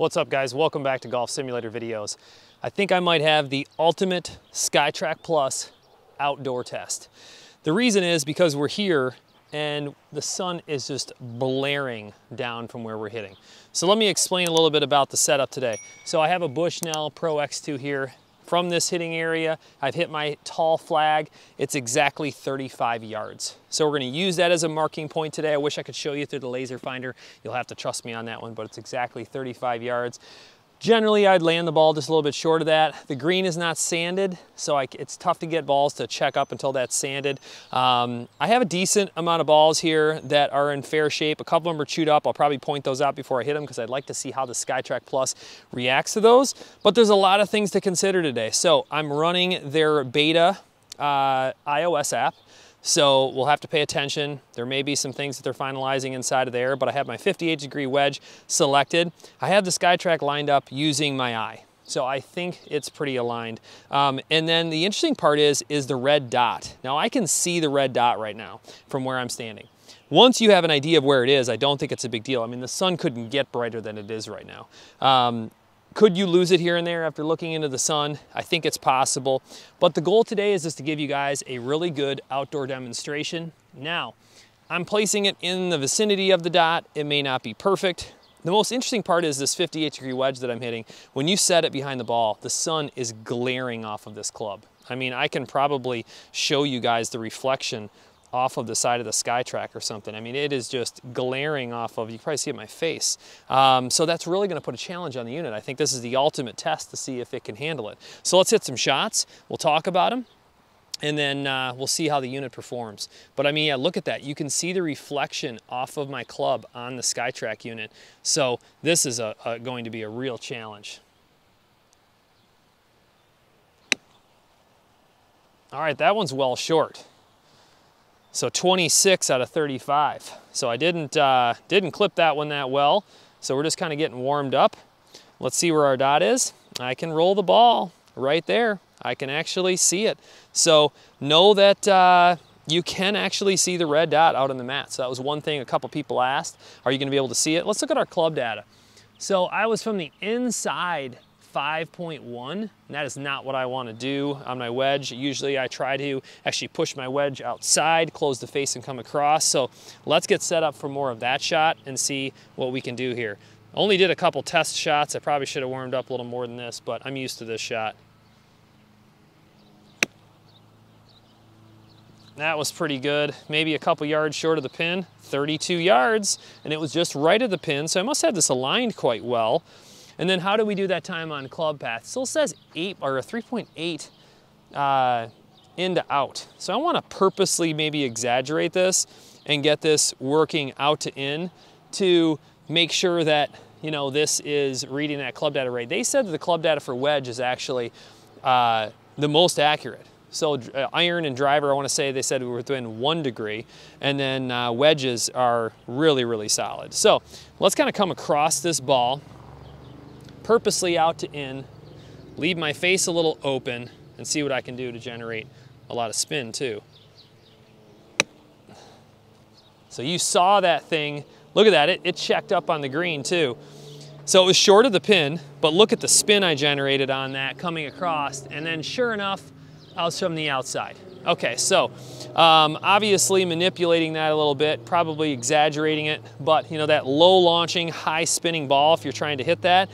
What's up guys? Welcome back to Golf Simulator videos. I think I might have the ultimate SkyTrak Plus outdoor test. The reason is because we're here and the sun is just blaring down from where we're hitting. So let me explain a little bit about the setup today. So I have a Bushnell Pro X2 here from this hitting area. I've hit my tall flag. It's exactly 35 yards. So we're gonna use that as a marking point today. I wish I could show you through the laser finder. You'll have to trust me on that one, but it's exactly 35 yards. Generally, I'd land the ball just a little bit short of that. The green is not sanded, so I, it's tough to get balls to check up until that's sanded. Um, I have a decent amount of balls here that are in fair shape. A couple of them are chewed up. I'll probably point those out before I hit them because I'd like to see how the SkyTrak Plus reacts to those. But there's a lot of things to consider today. So I'm running their beta uh, iOS app. So we'll have to pay attention. There may be some things that they're finalizing inside of there, but I have my 58 degree wedge selected. I have the SkyTrak lined up using my eye. So I think it's pretty aligned. Um, and then the interesting part is, is the red dot. Now I can see the red dot right now from where I'm standing. Once you have an idea of where it is, I don't think it's a big deal. I mean, the sun couldn't get brighter than it is right now. Um, could you lose it here and there after looking into the sun? I think it's possible. But the goal today is just to give you guys a really good outdoor demonstration. Now, I'm placing it in the vicinity of the dot. It may not be perfect. The most interesting part is this 58 degree wedge that I'm hitting. When you set it behind the ball, the sun is glaring off of this club. I mean, I can probably show you guys the reflection off of the side of the SkyTrak or something. I mean, it is just glaring off of, you can probably see it in my face. Um, so that's really gonna put a challenge on the unit. I think this is the ultimate test to see if it can handle it. So let's hit some shots. We'll talk about them and then uh, we'll see how the unit performs. But I mean, yeah, look at that. You can see the reflection off of my club on the SkyTrak unit. So this is a, a, going to be a real challenge. All right, that one's well short. So 26 out of 35. So I didn't, uh, didn't clip that one that well. So we're just kind of getting warmed up. Let's see where our dot is. I can roll the ball right there. I can actually see it. So know that uh, you can actually see the red dot out on the mat. So that was one thing a couple people asked. Are you gonna be able to see it? Let's look at our club data. So I was from the inside 5.1, and that is not what I want to do on my wedge. Usually I try to actually push my wedge outside, close the face and come across. So let's get set up for more of that shot and see what we can do here. Only did a couple test shots. I probably should have warmed up a little more than this, but I'm used to this shot. That was pretty good. Maybe a couple yards short of the pin, 32 yards, and it was just right of the pin, so I must have this aligned quite well. And then how do we do that time on club path? Still says eight or a 3.8 uh, into out. So I wanna purposely maybe exaggerate this and get this working out to in to make sure that you know this is reading that club data rate. They said that the club data for wedge is actually uh, the most accurate. So uh, iron and driver, I want to say they said we were within one degree, and then uh, wedges are really, really solid. So let's kind of come across this ball purposely out to in, leave my face a little open, and see what I can do to generate a lot of spin too. So you saw that thing, look at that, it, it checked up on the green too. So it was short of the pin, but look at the spin I generated on that coming across, and then sure enough, I was from the outside. Okay, so um, obviously manipulating that a little bit, probably exaggerating it, but you know that low launching, high spinning ball, if you're trying to hit that,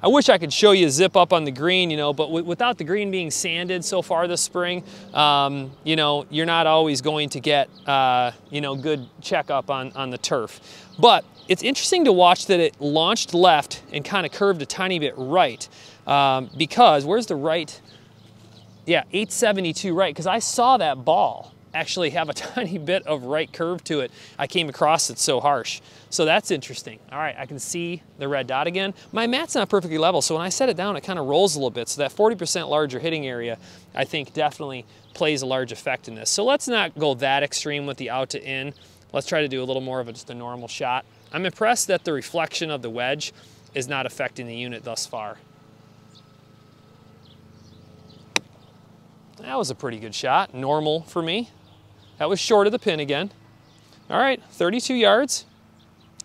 I wish I could show you a zip up on the green, you know, but without the green being sanded so far this spring, um, you know, you're not always going to get, uh, you know, good checkup on, on the turf. But it's interesting to watch that it launched left and kind of curved a tiny bit right um, because, where's the right? Yeah, 872 right, because I saw that ball actually have a tiny bit of right curve to it. I came across it so harsh. So that's interesting. All right, I can see the red dot again. My mat's not perfectly level, so when I set it down, it kind of rolls a little bit. So that 40% larger hitting area, I think definitely plays a large effect in this. So let's not go that extreme with the out to in. Let's try to do a little more of a, just a normal shot. I'm impressed that the reflection of the wedge is not affecting the unit thus far. That was a pretty good shot, normal for me. That was short of the pin again. All right, 32 yards.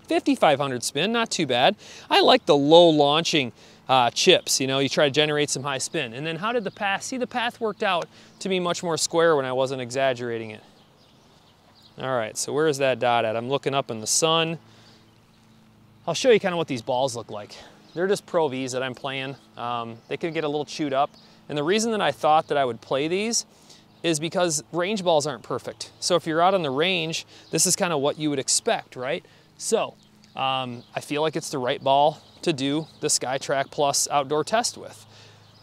5,500 spin, not too bad. I like the low launching uh, chips. You know, you try to generate some high spin. And then how did the path, see the path worked out to be much more square when I wasn't exaggerating it. All right, so where is that dot at? I'm looking up in the sun. I'll show you kind of what these balls look like. They're just Pro Vs that I'm playing. Um, they can get a little chewed up. And the reason that I thought that I would play these is because range balls aren't perfect. So if you're out on the range, this is kind of what you would expect, right? So um, I feel like it's the right ball to do the SkyTrak Plus outdoor test with.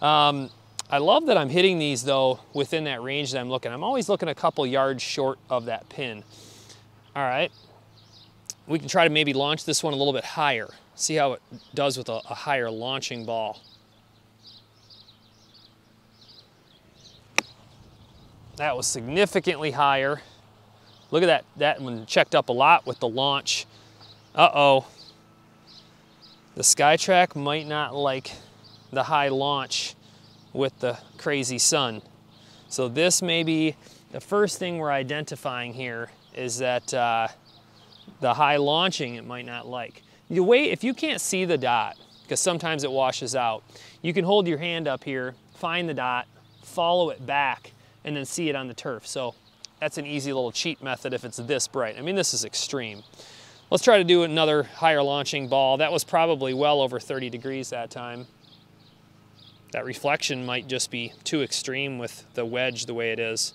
Um, I love that I'm hitting these though within that range that I'm looking. I'm always looking a couple yards short of that pin. All right, we can try to maybe launch this one a little bit higher. See how it does with a, a higher launching ball. That was significantly higher. Look at that, that one checked up a lot with the launch. Uh-oh. The SkyTrak might not like the high launch with the crazy sun. So this may be the first thing we're identifying here is that uh, the high launching it might not like. The way, if you can't see the dot, because sometimes it washes out, you can hold your hand up here, find the dot, follow it back, and then see it on the turf. So that's an easy little cheat method if it's this bright. I mean, this is extreme. Let's try to do another higher launching ball. That was probably well over 30 degrees that time. That reflection might just be too extreme with the wedge the way it is.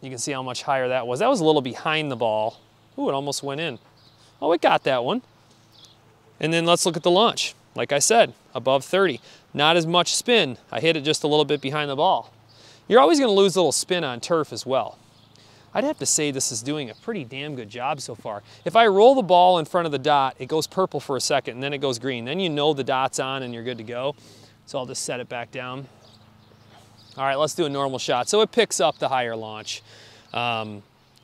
You can see how much higher that was. That was a little behind the ball. Ooh, it almost went in. Oh, it got that one. And then let's look at the launch. Like I said, above 30. Not as much spin. I hit it just a little bit behind the ball. You're always gonna lose a little spin on turf as well. I'd have to say this is doing a pretty damn good job so far. If I roll the ball in front of the dot, it goes purple for a second and then it goes green. Then you know the dot's on and you're good to go. So I'll just set it back down. All right, let's do a normal shot. So it picks up the higher launch. Um,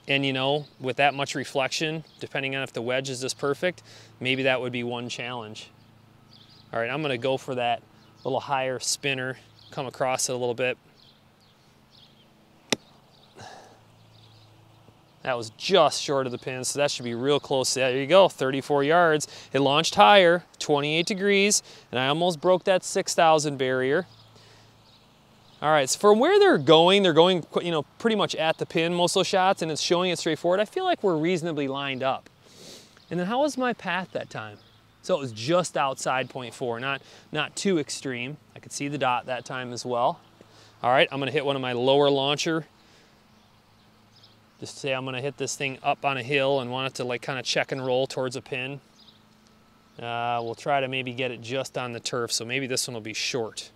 and you know, with that much reflection, depending on if the wedge is just perfect, maybe that would be one challenge. All right, I'm gonna go for that little higher spinner, come across it a little bit. That was just short of the pin, so that should be real close. There you go, 34 yards. It launched higher, 28 degrees, and I almost broke that 6,000 barrier. All right, so from where they're going, they're going you know, pretty much at the pin, most of those shots, and it's showing it straight forward. I feel like we're reasonably lined up. And then how was my path that time? So it was just outside point four, not, not too extreme. I could see the dot that time as well. All right, I'm gonna hit one of my lower launcher just say I'm gonna hit this thing up on a hill and want it to like kind of check and roll towards a pin. Uh, we'll try to maybe get it just on the turf, so maybe this one will be short.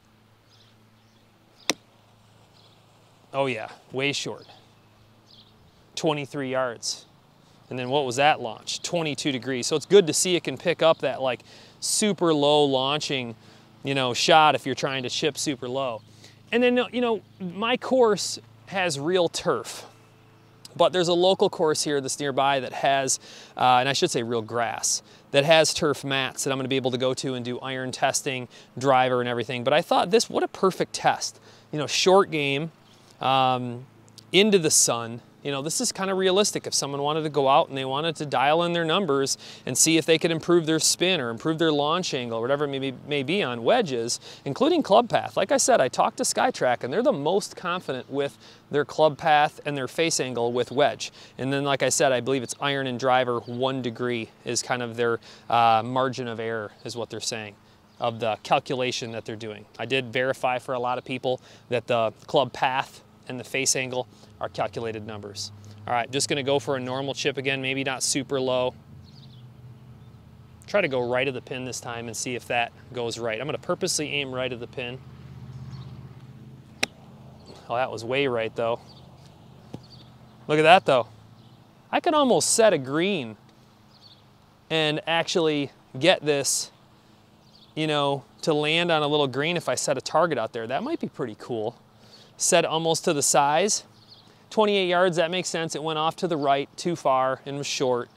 Oh yeah, way short. 23 yards. And then what was that launch? 22 degrees. So it's good to see it can pick up that like super low launching, you know, shot if you're trying to chip super low. And then, you know, my course has real turf. But there's a local course here that's nearby that has, uh, and I should say real grass, that has turf mats that I'm gonna be able to go to and do iron testing, driver and everything. But I thought this, what a perfect test. You know, short game, um, into the sun, you know, this is kind of realistic. If someone wanted to go out and they wanted to dial in their numbers and see if they could improve their spin or improve their launch angle, or whatever it may be, may be on wedges, including club path. Like I said, I talked to SkyTrak and they're the most confident with their club path and their face angle with wedge. And then, like I said, I believe it's iron and driver one degree is kind of their uh, margin of error is what they're saying of the calculation that they're doing. I did verify for a lot of people that the club path and the face angle are calculated numbers. All right, just gonna go for a normal chip again, maybe not super low. Try to go right of the pin this time and see if that goes right. I'm gonna purposely aim right of the pin. Oh, that was way right though. Look at that though. I can almost set a green and actually get this, you know, to land on a little green if I set a target out there. That might be pretty cool set almost to the size. 28 yards, that makes sense. It went off to the right too far and was short.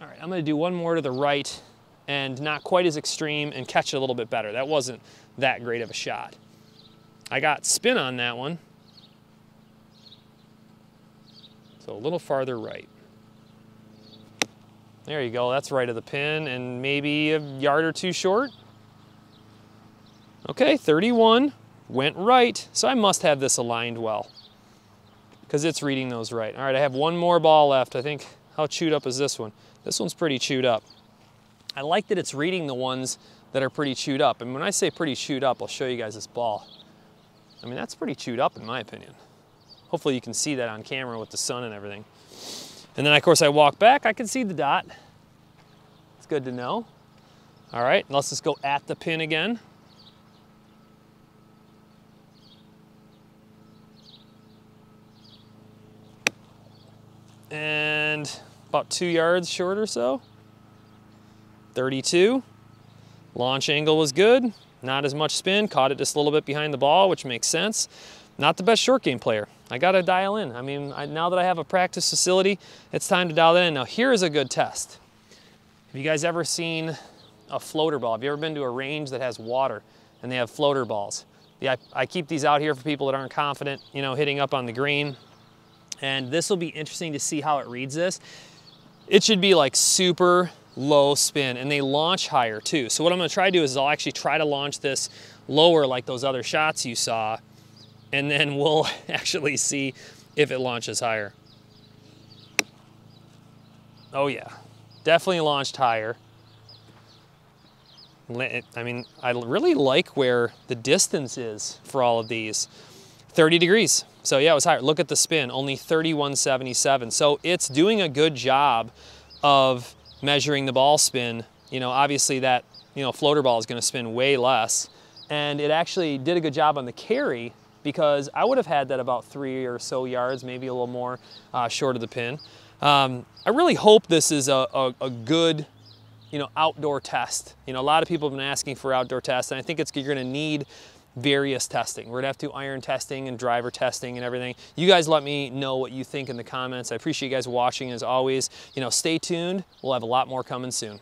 All right, I'm gonna do one more to the right and not quite as extreme and catch it a little bit better. That wasn't that great of a shot. I got spin on that one. So a little farther right. There you go, that's right of the pin and maybe a yard or two short. Okay, 31, went right. So I must have this aligned well because it's reading those right. All right, I have one more ball left. I think, how chewed up is this one? This one's pretty chewed up. I like that it's reading the ones that are pretty chewed up. And when I say pretty chewed up, I'll show you guys this ball. I mean, that's pretty chewed up in my opinion. Hopefully you can see that on camera with the sun and everything. And then of course I walk back, I can see the dot. It's good to know. All right, let's just go at the pin again. And about two yards short or so. 32. Launch angle was good. Not as much spin, caught it just a little bit behind the ball, which makes sense. Not the best short game player. I got to dial in. I mean, I, now that I have a practice facility, it's time to dial in. Now, here's a good test. Have you guys ever seen a floater ball? Have you ever been to a range that has water and they have floater balls? Yeah, I, I keep these out here for people that aren't confident, you know, hitting up on the green. And this will be interesting to see how it reads this. It should be like super low spin and they launch higher too. So what I'm gonna try to do is I'll actually try to launch this lower like those other shots you saw and then we'll actually see if it launches higher. Oh yeah, definitely launched higher. I mean, I really like where the distance is for all of these. 30 degrees. So yeah, it was higher. Look at the spin, only 3177. So it's doing a good job of measuring the ball spin. You know, obviously that, you know, floater ball is gonna spin way less. And it actually did a good job on the carry because I would have had that about three or so yards, maybe a little more uh, short of the pin. Um, I really hope this is a, a, a, good, you know, outdoor test. You know, a lot of people have been asking for outdoor tests, and I think it's you're gonna need various testing. We're gonna have to do iron testing and driver testing and everything. You guys let me know what you think in the comments. I appreciate you guys watching as always. You know, stay tuned. We'll have a lot more coming soon.